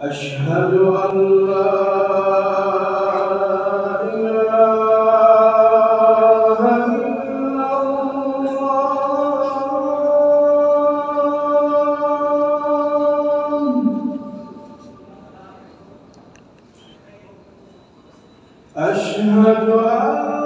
أشهد أن لا أشهد أن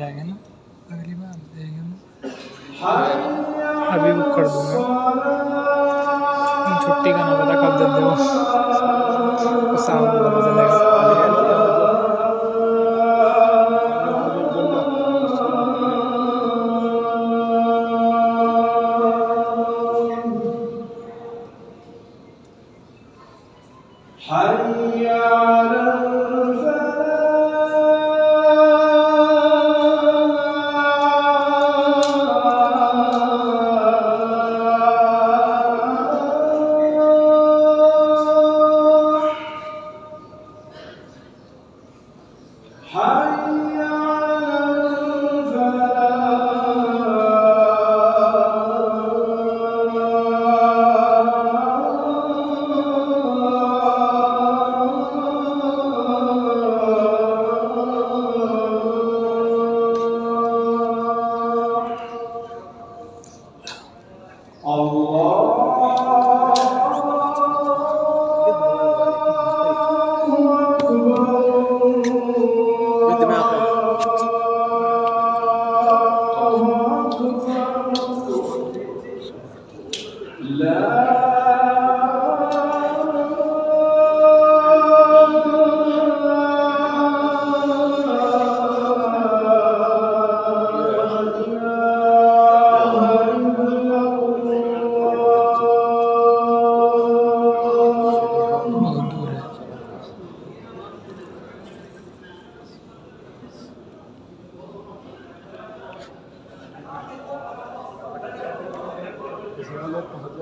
जाएंगे ना अभी बुक कर दूंगा। छुट्टी का ना पता कब दे दो शाम को पता चलेगा حي على الفلاح. لا